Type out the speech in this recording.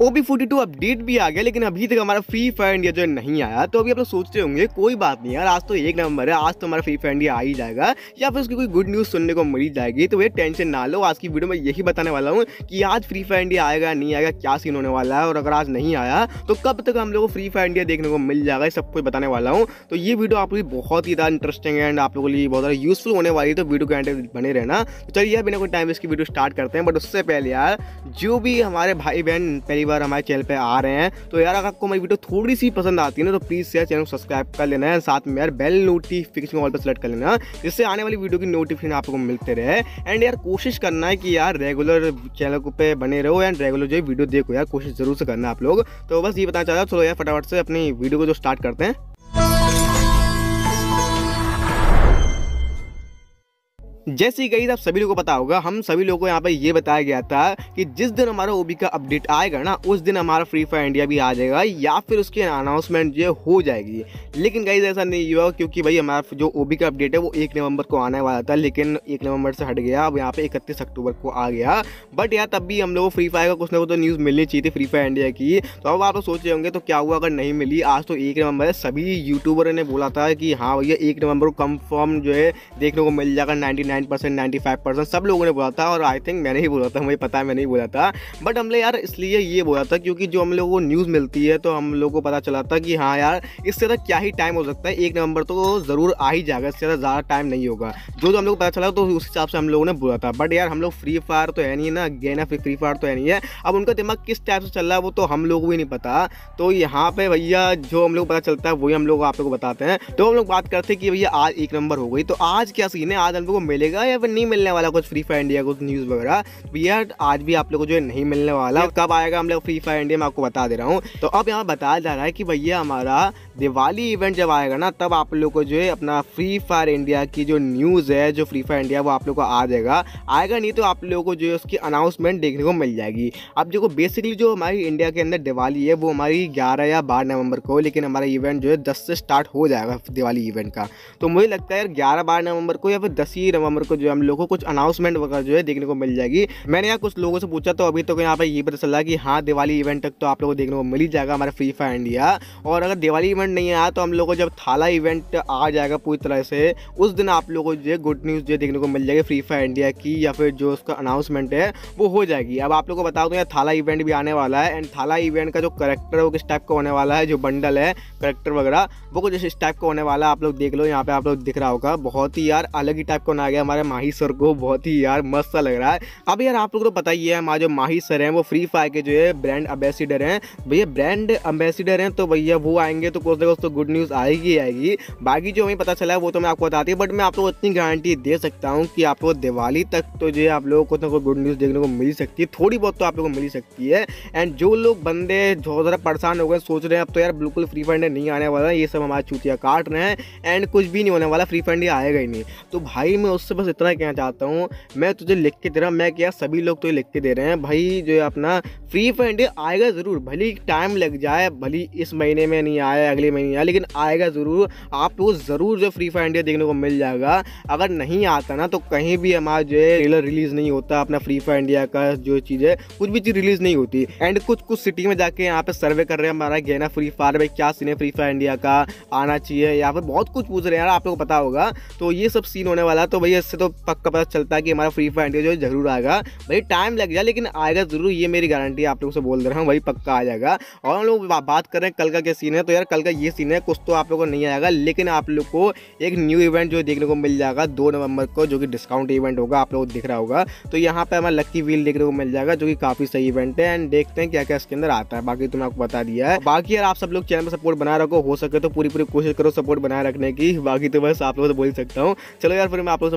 OB forty two update भी आ गया, लेकिन अभी तक हमारा फ्री फायर इंडिया जो नहीं आया तो अभी आप लोग सोचते होंगे, कोई बात नहीं यार, आज तो एक नंबर है, आज तो हमारा फ्री फायर इंडिया आ ही जाएगा, या फिर उसकी कोई गुड न्यूज़ सुनने को मिल जाएगी तो ये टेंशन ना लो, आज की वीडियो में यही बताने वाला हूँ कि आज फ्री फायर इंडिया आएगा, नहीं आएगा, क्या सीन होने वाला है, और अगर आज नहीं आया तो कब तक हम लोग को फ्री फायर इंडिया देखने को मिल जाएगा सब कुछ बताने वाला हूँ। तो ये वीडियो आप लोग बहुत ही ज़्यादा इंटरेस्टिंग है एंड आप लोगों के लिए बहुत ज़्यादा यूजफुल होने वाली है तो वीडियो के एंड बने रहना। तो चलिए, बिना कोई टाइम इसकी वीडियो स्टार्ट करते हैं बट उससे पहले यार, जो भी हमारे भाई बहन पहली बार हमारे चैनल पर आ रहे हैं। तो यार, अगर आपको मेरी वीडियो थोड़ी सी पसंद आती है ना तो प्लीज़ यार चैनल सब्सक्राइब कर लेना है। साथ में यार बेल नोटिफिकेशन ऑल पर सेलेक्ट कर लेना, जिससे आने वाली वीडियो की नोटिफिकेशन आपको मिलते रहे। एंड यार, कोशिश करना है कि यार रेगुलर चैनल पे बने रहो एंड रेगुलर जो वीडियो देखो यार, कोशिश ज़रूर से करना आप लोग। तो बस ये बताना चाहता हूँ, चलो यार फटाफट से अपनी वीडियो को जो स्टार्ट करते हैं। जैसे ही गई आप सभी लोगों को पता होगा, हम सभी लोगों को यहाँ पे ये बताया गया था कि जिस दिन हमारा ओबी का अपडेट आएगा ना, उस दिन हमारा फ्री फायर इंडिया भी आ जाएगा, या फिर उसकी अनाउंसमेंट जो हो जाएगी। लेकिन गई ऐसा नहीं हुआ, क्योंकि भाई हमारा जो ओबी का अपडेट है, वो एक नवंबर को आने वाला था, लेकिन एक नवंबर से हट गया, अब यहाँ पे इकतीस अक्टूबर को आ गया। बट यार, तब भी हम लोग फ्री फायर का कुछ ना कुछ तो न्यूज़ मिलनी चाहिए थी फ्री फायर इंडिया की। तो अब आप सोच रहे होंगे तो क्या हुआ अगर नहीं मिली? आज तो एक नवंबर है, सभी यूट्यूबर ने बोला था कि हाँ भैया, एक नवंबर को कन्फर्म जो है, देखने को मिल जाएगा ninety nine percent, ninety five percent, सब लोगों ने बोला था और आई थिंक मैंने ही बोला था, मुझे पता है मैंने ही बोला था। बट हमने यार इसलिए ये बोला था क्योंकि जो हम लोगों को न्यूज़ मिलती है तो हम लोग को पता चला था कि हाँ यार, इससे ज़्यादा क्या ही टाइम हो सकता है, एक नवंबर तो ज़रूर आ ही जाएगा, इससे ज़्यादा ज़्यादा टाइम नहीं होगा। जो जो हम लोग को पता चला तो उस हिसाब से हम लोगों ने बोला था। बट यार हम लोग फ्री फायर तो है नहीं ना गेना फ्री फायर तो है नहीं है। अब उनका दिमाग किस टाइप से चल रहा है, वो तो हम लोग को भी नहीं पता। तो यहाँ पे भैया जो हम लोग पता चलता है, वही हम लोग आप लोग को बताते हैं। तो हम लोग बात करते हैं कि भैया आज एक नंबर हो गई तो आज क्या सीन है? आज हम लोग को मिलेगा या फिर नहीं मिलने वाला कुछ फ्री फायर इंडिया को न्यूज़ वगैरह? तो भैया आज भी आप लोग को जो है नहीं मिलने वाला। कब आएगा हम लोग फ्री फायर इंडिया में आपको बता दे रहा हूँ। तो अब यहाँ बताया जा रहा है कि भैया हमारा दिवाली इवेंट जब आएगा ना तब आप लोग को जो है अपना फ्री फायर इंडिया की जो न्यूज़ है जो फ्री फायर इंडिया वो आप लोग को आ जाएगा। आएगा नहीं तो आप लोगों को जो है उसकी अनाउंसमेंट देखने को मिल जाएगी। अब देखो बेसिकली जो हमारी इंडिया के अंदर दिवाली है वो हमारी ग्यारह या बारह नवंबर को लेकिन हमारा इवेंट जो है दस से स्टार्ट हो जाएगा दिवाली इवेंट का। तो मुझे लगता है यार ग्यारह बारह नवंबर को या फिर दस ही नवंबर को जो हम लोग को कुछ अनाउंसमेंट वगैरह जो है देखने को मिल जाएगी। मैंने यहाँ कुछ लोगों से पूछा तो अभी तक तो यहाँ पर ये पता चला कि हाँ दिवाली इवेंट तक तो आप लोगों को देखने को मिल ही जाएगा हमारा फ्री फायर इंडिया और अगर दिवाली इवेंट नहीं आया तो हम लोग को जब थाला इवेंट आ जाएगा पूरी तरह से, उस दिन आप लोगों को जो है गुड न्यूज़ जो देखने को मिल जाएगी फ्री फायर इंडिया की, या फिर जो उसका अनाउंसमेंट है, वो हो जाएगी। अब आप लोग को बता दो यार थाला इवेंट भी आने वाला है एंड थाला इवेंट का जो करेक्टर है, वो किस टाइप का होने वाला है, जो बंडल है करेक्टर वगैरह, वो कुछ इस टाइप का होने वाला है, आप लोग देख लो, यहाँ पे आप लोग दिख रहा होगा। बहुत ही यार अलग ही टाइप का होना गया हमारे माही सर को बहुत ही यार मस्त लग रहा है। अब यार आप लोग को पता ही है, हमारे जो माही सर हैं, वो फ्री फायर के जो है ब्रांड अम्बेसिडर हैं। भैया ब्रांड अम्बेसिडर हैं तो भैया वो आएँगे तो कुछ ना तो गुड न्यूज़ आएगी आएगी। बाकी जो हमें पता चला है, वो तो मैं आपको बताती हूँ बट मैं आप लोग इतनी गारंटी दे सकता हूँ कि आपको दिवाली तक तो जो है आप लोगों को कुछ ना कुछ गुड न्यूज़ देखने को मिल सकती है। थोड़ी बहुत तो आप लोगों को मिल सकती है। एंड जो लोग बंदे जो ज़रा परेशान हो गए सोच रहे हैं, अब तो यार बिल्कुल फ्री फंड नहीं आने वाला ये सब हमारे चूतिया काट रहे हैं। एंड कुछ भी नहीं होने वाला फ्री फायर आएगा ही नहीं। तो भाई मैं उससे बस इतना कहना चाहता हूँ, मैं तुझे लिख के दे रहा, मैं क्या सभी लोग तो लिख के दे रहे हैं, भाई जो है अपना फ्री फायर इंडिया आएगा ज़रूर, भले टाइम लग जाए, भले इस महीने में नहीं आया, अगले महीने आया, लेकिन आएगा ज़रूर, आपको ज़रूर जो फ्री फायर इंडिया देखने को मिल जाएगा। अगर नहीं आता ना तो कहीं भी हमारा जो है ट्रेलर रिलीज़ नहीं होता, अपना फ्री फायर इंडिया का जो चीज़ है, कुछ भी चीज़ रिलीज़ नहीं होती। एंड कुछ कुछ सिटी में जाके यहाँ पे सर्वे कर रहे हैं, हमारा गहना फ्री फायर में क्या सीन है फ्री फायर इंडिया का, आना चाहिए या फिर बहुत कुछ पूछ रहे हैं यार, आप लोग को पता होगा। तो ये सब सीन होने वाला तो भैया इससे तो पक्का पता चलता है कि हमारा फ्री फायर इंडिया जो है ज़रूर आएगा। भाई टाइम लग जाए लेकिन आएगा ज़रूर, ये मेरी गारंटी आप लोगों से बोल रहा हूँ भाई पक्का आ जाएगा। और हम लोग बात कर रहे हैं कल का क्या सीन है तो यार कल का ये सीन है, कुछ तो आप लोगों को नहीं आएगा, लेकिन आप लोग को एक न्यू इवेंट जो देखने को मिल जाएगा, दो नवंबर को, जो कि डिस्काउंट इवेंट होगा, आप लोग दिख रहा होगा। तो यहाँ पर हमारा लक्की व्हील देखने को मिल जाएगा, जो कि काफ़ी सही इवेंट है एंड देखते हैं क्या क्या इसके अंदर आता है, बाकी तो मैं आपको बता दिया है। बाकी यार आप सब लोग चैनल पर सपोर्ट बना रखो, हो सके तो पूरी पूरी कोशिश करो सपोर्ट बनाए रखने की, बाकी तो बस आप लोगों से बोल सकता हूँ। चलो यार, फिर मैं आप लोग से